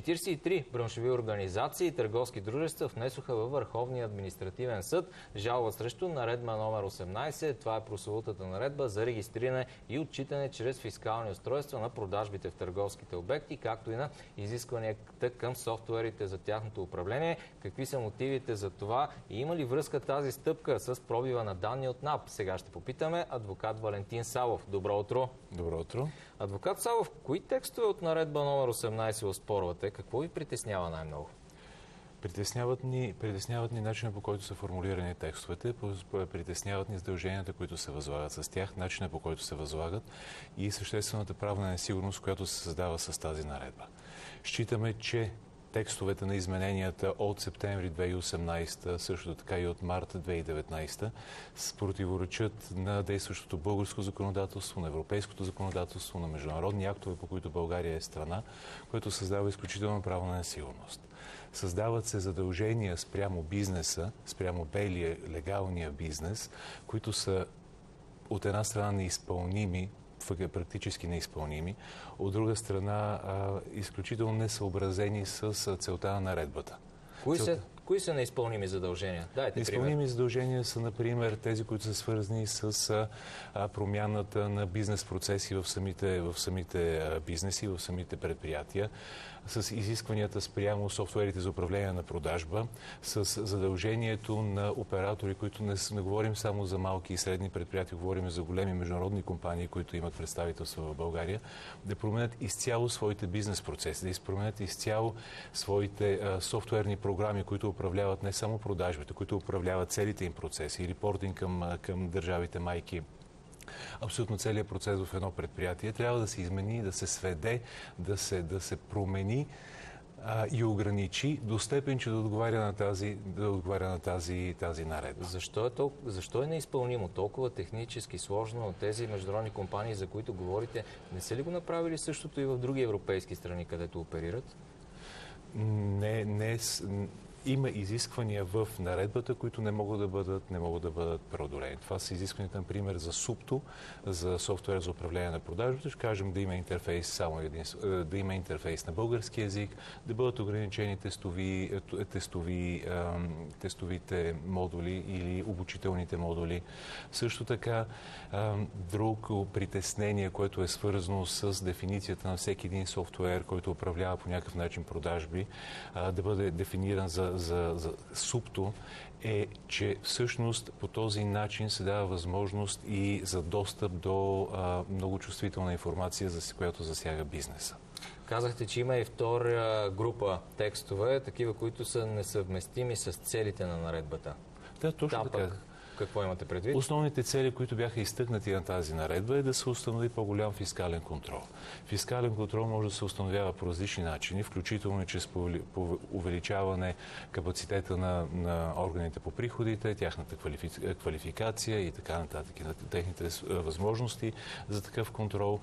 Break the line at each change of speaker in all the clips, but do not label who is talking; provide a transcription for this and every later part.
43 браншови организации и търговски дружества внесоха във Върховния административен съд жалба срещу наредба номер 18. Това е прословутата наредба за регистриране и отчитане чрез фискални устройства на продажбите в търговските обекти, както и на изискванията към софтуерите за тяхното управление. Какви са мотивите за това и има ли връзка тази стъпка с пробива на данни от НАП? Сега ще попитаме адвокат Валентин Савов. Добро утро!
Добро утро!
Адвокат Савов, кои текстове от наредба номер 18 оспорвате? Какво ви притеснява най-много?
Притесняват ни, притесняват ни начина по който са формулирани текстовете, притесняват ни задълженията, които се възлагат с тях, начина по който се възлагат и съществената правна несигурност, която се създава с тази наредба. Считаме, че текстовете на измененията от септември 2018, също така и от марта 2019, противоречат на действащото българско законодателство, на европейското законодателство, на международни актове, по които България е страна, което създава изключително право на несигурност. Създават се задължения спрямо бизнеса, спрямо белия, легалния бизнес, които са от една страна неизпълними практически неизпълними. От друга страна, изключително несъобразени с целта на наредбата.
Кои са, кои са неизпълними задължения?
Дайте неизпълними пример. задължения са, например, тези, които са свързани с промяната на бизнес процеси в самите, в самите бизнеси, в самите предприятия, с изискванията спрямо софтуерите за управление на продажба, с задължението на оператори, които не, не говорим само за малки и средни предприятия, говорим за големи международни компании, които имат представителство в България, да променят изцяло своите бизнес процеси, да изпроменят изцяло своите а, софтуерни програми, които управляват не само продажбите, които управляват целите им процеси и репортинг към, към държавите майки абсолютно целият процес в едно предприятие, трябва да се измени, да се сведе, да се, да се промени а, и ограничи до степен, че да отговаря на тази, да отговаря на тази, тази наредба.
Защо е, толкова, защо е неизпълнимо? Толкова технически сложно от тези международни компании, за които говорите, не са ли го направили същото и в други европейски страни, където оперират?
Не, не, има изисквания в наредбата, които не могат да бъдат, не могат да бъдат преодолени. Това са изискванията, например, за СУПТО, за софтуер за управление на продажбите. Ще кажем да има интерфейс само един, е, да има интерфейс на български язик, да бъдат ограничени тестови, е, тестови, тестовите модули или обучителните модули. Също така, друго притеснение, което е свързано с дефиницията на всеки един софтуер, който управлява по някакъв начин продажби, да бъде дефиниран за за, за СУПТО е, че всъщност по този начин се дава възможност и за достъп до а, много чувствителна информация, за която засяга бизнеса.
Казахте, че има и втора група текстове, такива, които са несъвместими с целите на наредбата.
Да, точно Та, така. Пък
какво имате предвид?
Основните цели, които бяха изтъкнати на тази наредба е да се установи по-голям фискален контрол. Фискален контрол може да се установява по различни начини, включително и чрез увеличаване капацитета на, на органите по приходите, тяхната квалифи, квалификация и така нататък, и на техните възможности за такъв контрол.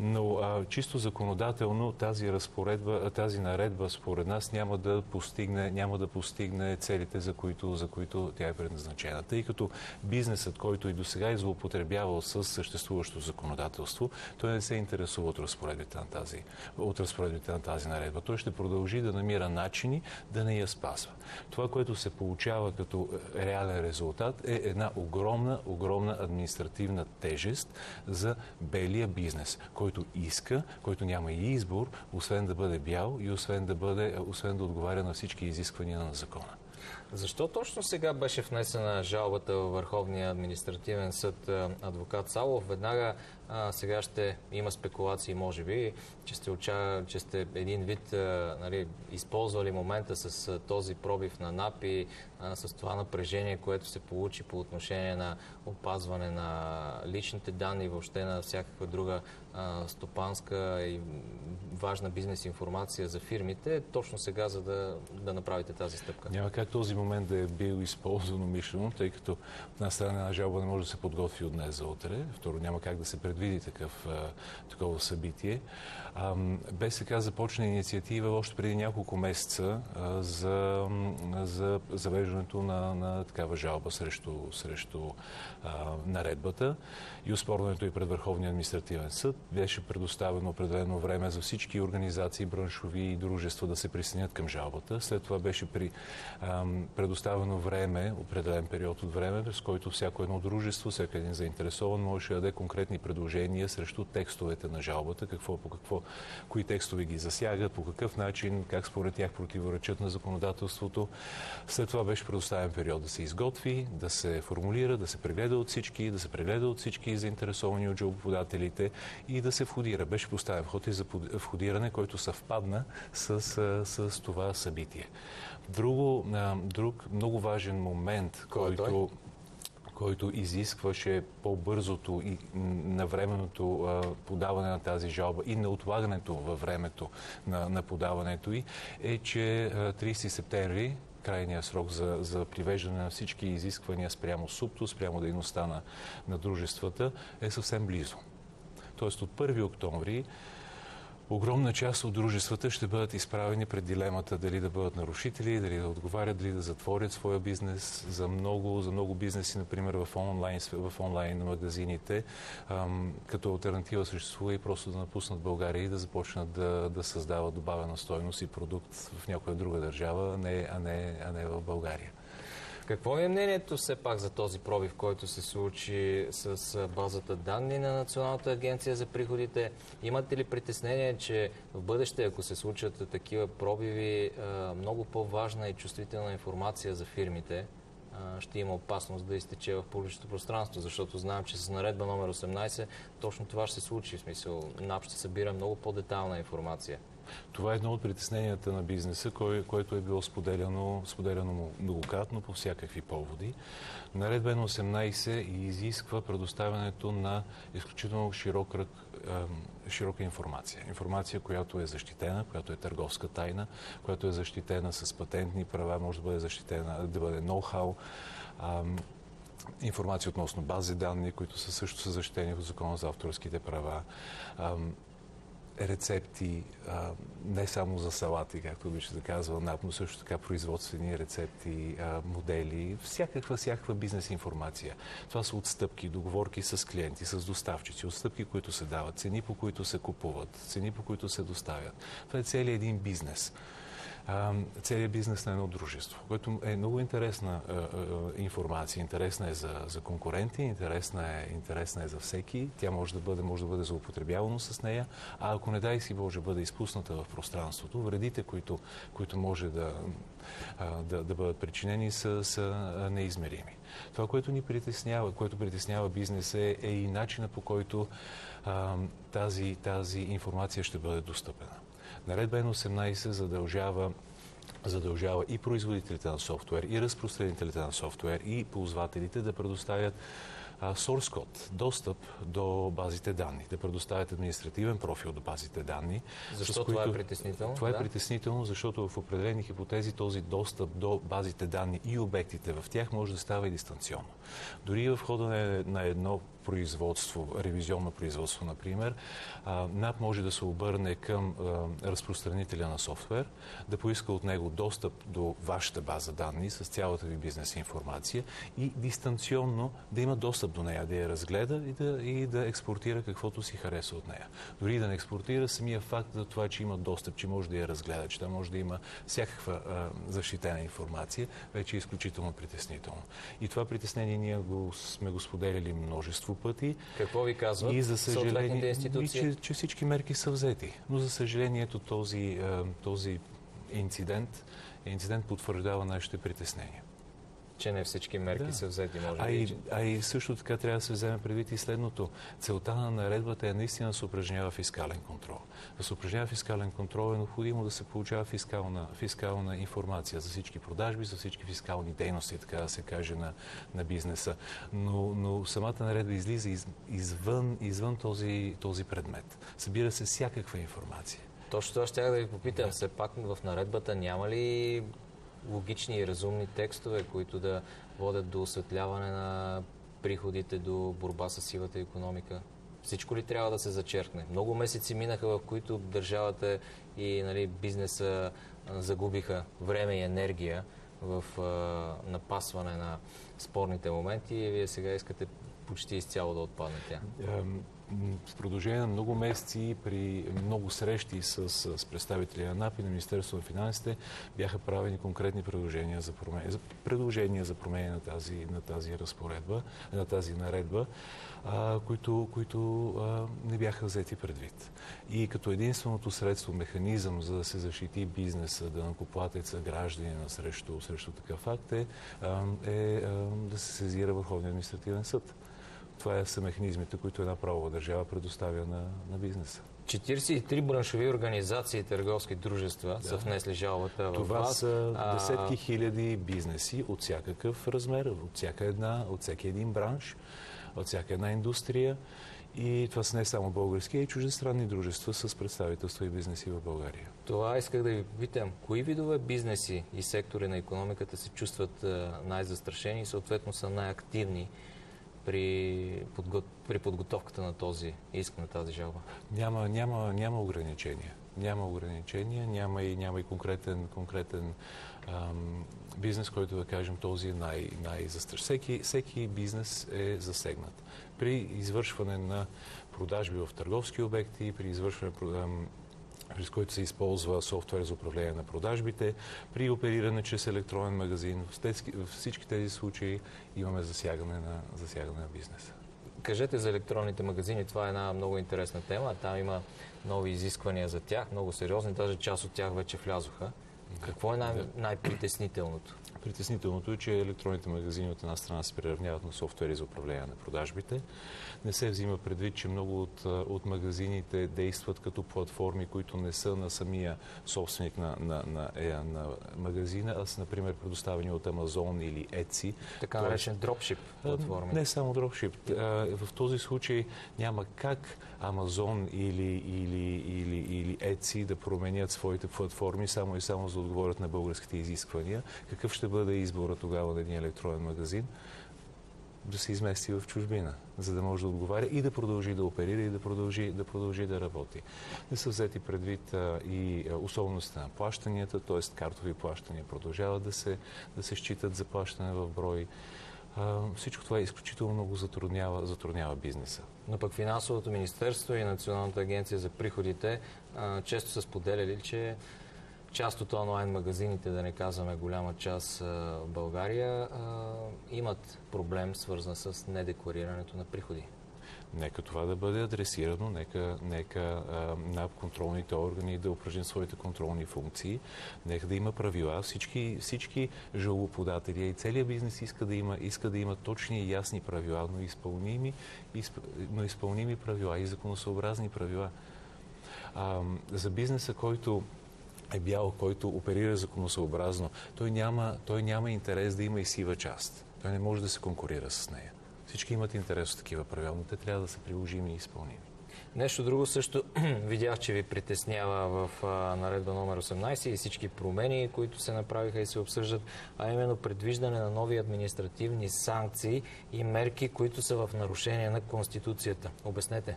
Но а, чисто законодателно тази разпоредба, тази наредба според нас няма да постигне, няма да постигне целите, за които, за които тя е предназначена. Тъй като бизнесът, който и до сега е злоупотребявал с съществуващо законодателство, той не се интересува от разпоредбите на тази, от разпоредбите на тази наредба. Той ще продължи да намира начини да не я спазва. Това, което се получава като реален резултат е една огромна, огромна административна тежест за белия бизнес, който иска, който няма и избор, освен да бъде бял и освен да, бъде, освен да отговаря на всички изисквания на закона.
Защо точно сега беше внесена жалбата във Върховния административен съд адвокат Салов? Веднага а, сега ще има спекулации, може би, че сте, уча, че сте един вид а, нали, използвали момента с а, този пробив на НАП и а, с това напрежение, което се получи по отношение на опазване на личните данни, въобще на всякаква друга а, стопанска и важна бизнес информация за фирмите, точно сега, за да, да направите тази стъпка?
Няма как този момент да е бил използван умишлено, тъй като една страна една жалба не може да се подготви от днес за утре, второ няма как да се пред предвиди такъв, такова събитие. БСК започна инициатива още преди няколко месеца за, за завеждането на, на такава жалба срещу, срещу наредбата и оспорването и пред Върховния административен съд. Беше предоставено определено време за всички организации, браншови и дружества да се присъединят към жалбата. След това беше при, предоставено време, определен период от време, през който всяко едно дружество, всеки един заинтересован можеше да даде конкретни предложения срещу текстовете на жалбата, какво, по какво, кои текстове ги засягат, по какъв начин, как според тях противоречат на законодателството. След това беше предоставен период да се изготви, да се формулира, да се прегледа от всички, да се прегледа от всички заинтересовани от жалбоподателите и да се входира. Беше поставен вход и за входиране, който съвпадна с, с това събитие. Друго, друг много важен момент, е който който изискваше по-бързото и навременното подаване на тази жалба и на отлагането във времето на, на подаването й, е, че 30 септември крайния срок за, за привеждане на всички изисквания спрямо СУПТО, спрямо дейността на, на дружествата е съвсем близо. Тоест от 1 октомври огромна част от дружествата ще бъдат изправени пред дилемата дали да бъдат нарушители, дали да отговарят, дали да затворят своя бизнес. За много, за много бизнеси, например в онлайн, в онлайн магазините, ам, като альтернатива съществува и просто да напуснат България и да започнат да, да създават добавена стойност и продукт в някоя друга държава, а не, а не, а не в България.
Какво е мнението все пак за този пробив, който се случи с базата данни на Националната агенция за приходите? Имате ли притеснение, че в бъдеще, ако се случат такива пробиви, много по-важна и чувствителна информация за фирмите ще има опасност да изтече в публичното пространство, защото знам, че с наредба номер 18 точно това ще се случи. В смисъл, НАП ще събира много по-детална информация.
Това е едно от притесненията на бизнеса, кое, което е било споделяно, споделяно многократно по всякакви поводи. Наредба 18 изисква предоставянето на изключително широк кръг широка информация. Информация, която е защитена, която е търговска тайна, която е защитена с патентни права, може да бъде защитена, да бъде ноу-хау, информация относно бази данни, които са също са защитени от Закона за авторските права, рецепти, не само за салати, както беше да казва НАП, но също така производствени рецепти, модели, всякаква, всякаква бизнес информация. Това са отстъпки, договорки с клиенти, с доставчици, отстъпки, които се дават, цени по които се купуват, цени по които се доставят. Това е целият един бизнес целият бизнес на едно дружество, което е много интересна а, а, информация. Интересна е за, за конкуренти, интересна е, интересна е за всеки. Тя може да бъде, може да бъде злоупотребявано с нея, а ако не дай си Боже бъде изпусната в пространството, вредите, които, които може да, да, да бъдат причинени, са, са неизмерими. Това, което ни притеснява, което притеснява бизнеса е, е и начина по който а, тази, тази информация ще бъде достъпена. Наредба N18 задължава задължава и производителите на софтуер, и разпространителите на софтуер, и ползвателите да предоставят source code, достъп до базите данни, да предоставят административен профил до базите данни.
Защо това е притеснително?
Това е да? е притеснително, защото в определени хипотези този достъп до базите данни и обектите в тях може да става и дистанционно. Дори в хода на едно производство, ревизионно производство, например, НАП може да се обърне към разпространителя на софтуер, да поиска от него достъп до вашата база данни с цялата ви бизнес информация и дистанционно да има достъп до нея, да я разгледа и да, и да експортира каквото си хареса от нея. Дори да не експортира, самия факт за това, че има достъп, че може да я разгледа, че там може да има всякаква а, защитена информация, вече е изключително притеснително. И това притеснение ние го, сме го споделяли множество пъти.
Какво ви казват
и за съжаление, институции? Че, че всички мерки са взети. Но за съжалението този, този инцидент, инцидент потвърждава нашите притеснения
че не всички мерки да. са взети, може
а и, а и също така трябва да се вземе предвид и следното. Целта на наредбата е наистина да се упражнява фискален контрол. Да се упражнява фискален контрол е необходимо да се получава фискална, фискална информация за всички продажби, за всички фискални дейности, така да се каже, на, на бизнеса. Но, но самата наредба излиза из, извън, извън този, този предмет. Събира се всякаква информация.
Точно това ще да ви попитам. Все пак в наредбата няма ли логични и разумни текстове, които да водят до осветляване на приходите, до борба с сивата економика? Всичко ли трябва да се зачеркне? Много месеци минаха, в които държавата и нали, бизнеса загубиха време и енергия в а, напасване на спорните моменти и вие сега искате почти изцяло да отпадне тя.
В продължение на много месеци при много срещи с, с представители на НАП и на Министерство на финансите бяха правени конкретни предложения за промени, за, предложения за промени на тази, на тази разпоредба, на тази наредба, а, които, които а, не бяха взети предвид. И като единственото средство, механизъм за да се защити бизнеса, да накоплатеца гражданина срещу, срещу такъв факт е, е да се сезира Върховния административен съд. Това са механизмите, които една правова държава предоставя на, на бизнеса.
43 браншови организации и търговски дружества да. са внесли жалбата
в Това вас. са десетки хиляди бизнеси от всякакъв размер, от всяка една, от всеки един бранш, от всяка една индустрия. И това са не само български, а и чуждестранни дружества с представителства и бизнеси в България.
Това исках да ви питам. Кои видове бизнеси и сектори на економиката се чувстват най-застрашени и съответно са най-активни при, подго... при подготовката на този иск, на тази жалба?
Няма, няма, няма ограничения. Няма ограничения, няма и, няма и конкретен, конкретен ам, бизнес, който да кажем този е най, най-застрашен. Всеки, всеки бизнес е засегнат. При извършване на продажби в търговски обекти, при извършване през който се използва софтуер за управление на продажбите, при опериране чрез електронен магазин. В всички тези случаи имаме засягане на, засягане на бизнеса.
Кажете за електронните магазини, това е една много интересна тема. Там има нови изисквания за тях, много сериозни, даже част от тях вече влязоха. Какво е най- най-притеснителното?
Притеснителното е, че електронните магазини от една страна се приравняват на софтуери за управление на продажбите. Не се взима предвид, че много от, от магазините действат като платформи, които не са на самия собственик на, на, на, е, на магазина, а са, например, предоставени от Amazon или Etsy.
Така наречен дропшип платформи.
Не само дропшип. В този случай няма как Amazon или, или, или, или Etsy да променят своите платформи само и само за да отговорят на българските изисквания. Какъв ще бъде избора тогава на един електронен магазин? да се измести в чужбина, за да може да отговаря и да продължи да оперира и да продължи да, продължи да работи. Не са взети предвид а, и особеностите на плащанията, т.е. картови плащания продължават да се, да се считат за плащане в брой. Всичко това е изключително много затруднява, затруднява бизнеса.
Но пък Финансовото министерство и Националната агенция за приходите често са споделяли, че част от онлайн магазините, да не казваме голяма част в България, имат проблем свързан с недекларирането на приходи.
Нека това да бъде адресирано, нека, нека на контролните органи да упражнят своите контролни функции, нека да има правила. Всички, всички жалоподатели и целият бизнес иска да има, иска да има точни и ясни правила, но изпълними, изп... но изпълними правила и законосъобразни правила. А, за бизнеса, който е бял, който оперира законосъобразно, той няма, той няма интерес да има и сива част. Той не може да се конкурира с нея. Всички имат интерес от такива правила, но те трябва да са приложими и изпълними.
Нещо друго също видях, че ви притеснява в наредба номер 18 и всички промени, които се направиха и се обсъждат, а именно предвиждане на нови административни санкции и мерки, които са в нарушение на Конституцията. Обяснете.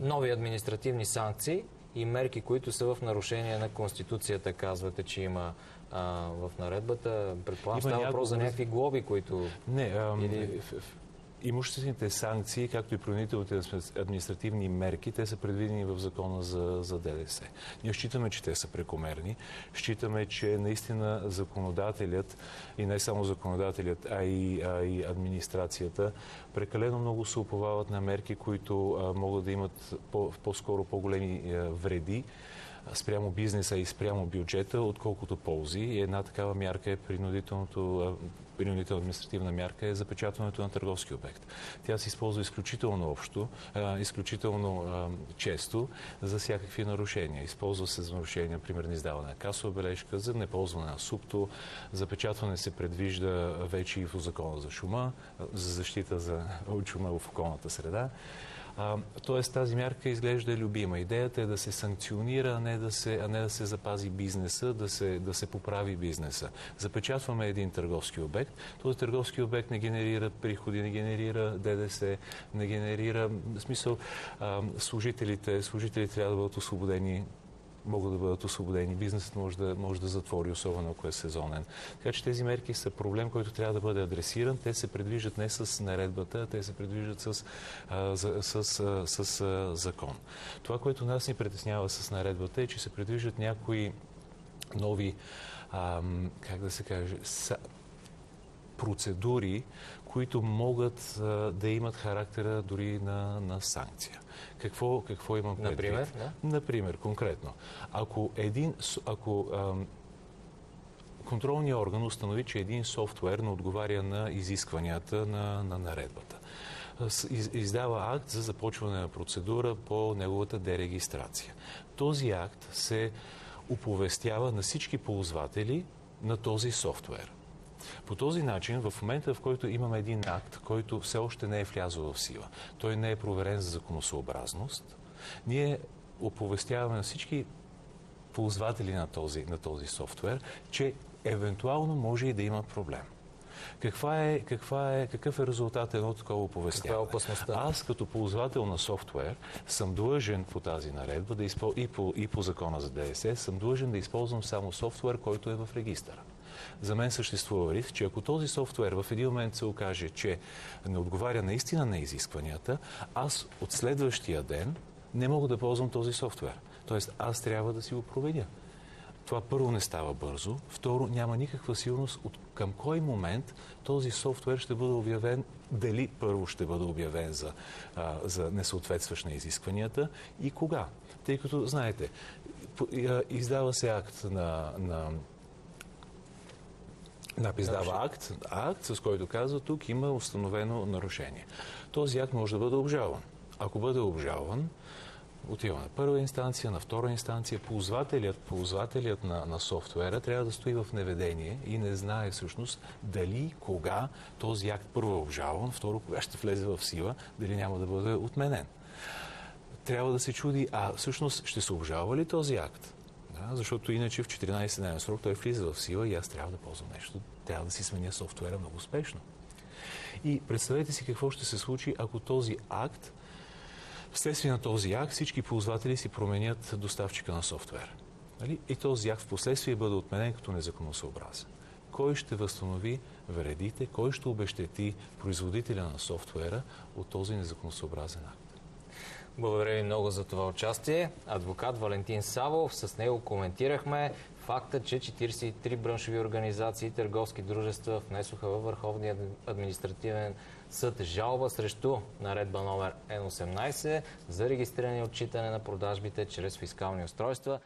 нови административни санкции и мерки, които са в нарушение на Конституцията, казвате, че има а, в наредбата. Предполагам, става въпрос за някакви глоби, които...
Не, ам, или имуществените санкции, както и принудителните административни мерки, те са предвидени в закона за, за ДДС. Ние считаме, че те са прекомерни. Считаме, че наистина законодателят и не само законодателят, а и, а и администрацията прекалено много се уповават на мерки, които а, могат да имат по, по-скоро по-големи вреди спрямо бизнеса и спрямо бюджета, отколкото ползи. И една такава мярка е принудителното принудителна административна мярка е запечатването на търговски обект. Тя се използва изключително общо, изключително често за всякакви нарушения. Използва се за нарушения, например, на издаване на касова бележка, за неползване на супто. Запечатване се предвижда вече и в закона за шума, за защита за, от шума в околната среда. Тоест тази мярка изглежда любима. Идеята е да се санкционира, а не да се, а не да се запази бизнеса, да се, да се поправи бизнеса. Запечатваме един търговски обект. Този търговски обект не генерира приходи, не генерира ДДС, не генерира... В смисъл, служителите, служителите трябва да бъдат освободени могат да бъдат освободени. Бизнесът може да, може да затвори, особено ако е сезонен. Така че тези мерки са проблем, който трябва да бъде адресиран. Те се предвиждат не с наредбата, те се предвиждат с, а, с, с, с, с а, закон. Това, което нас ни притеснява с наредбата е, че се предвиждат някои нови, а, как да се каже, са, процедури, които могат да имат характера дори на, на санкция. Какво, какво имам предвид?
Например? Да?
Например, конкретно. Ако един, ако ам, контролният орган установи, че един софтуер не отговаря на изискванията на, на наредбата, издава акт за започване на процедура по неговата дерегистрация. Този акт се оповестява на всички ползватели на този софтуер. По този начин, в момента, в който имаме един акт, който все още не е влязъл в сила, той не е проверен за законосъобразност, ние оповестяваме на всички ползватели на този, на този софтуер, че евентуално може и да има проблем. Каква е, каква е, какъв е резултат едно такова оповестяване?
Каква е опасността?
Аз като ползвател на софтуер съм длъжен по тази наредба да изпол... и, по, и по закона за ДСС съм длъжен да използвам само софтуер, който е в регистъра за мен съществува риск, че ако този софтуер в един момент се окаже, че не отговаря наистина на изискванията, аз от следващия ден не мога да ползвам този софтуер. Тоест, аз трябва да си го проведя. Това първо не става бързо, второ няма никаква сигурност от към кой момент този софтуер ще бъде обявен, дали първо ще бъде обявен за, а, за несъответстващ на изискванията и кога. Тъй като, знаете, издава се акт на, на НАП издава акт, акт, с който казва, тук има установено нарушение. Този акт може да бъде обжалван. Ако бъде обжалван, отива на първа инстанция, на втора инстанция. Ползвателят, ползвателят на, на софтуера трябва да стои в неведение и не знае всъщност дали, кога този акт първо е обжалван, второ кога ще влезе в сила, дали няма да бъде отменен. Трябва да се чуди, а всъщност ще се обжалва ли този акт? Да, защото иначе в 14-дневен срок той влиза в сила и аз трябва да ползвам нещо. Трябва да си сменя софтуера много успешно. И представете си какво ще се случи, ако този акт, вследствие на този акт, всички ползватели си променят доставчика на софтуер. Нали? И този акт в последствие бъде отменен като незаконосъобразен. Кой ще възстанови вредите, кой ще обещети производителя на софтуера от този незаконосъобразен акт?
Благодаря ви много за това участие. Адвокат Валентин Савов, с него коментирахме факта, че 43 браншови организации и търговски дружества внесоха във Върховния административен съд жалба срещу наредба номер N18 за регистриране и отчитане на продажбите чрез фискални устройства.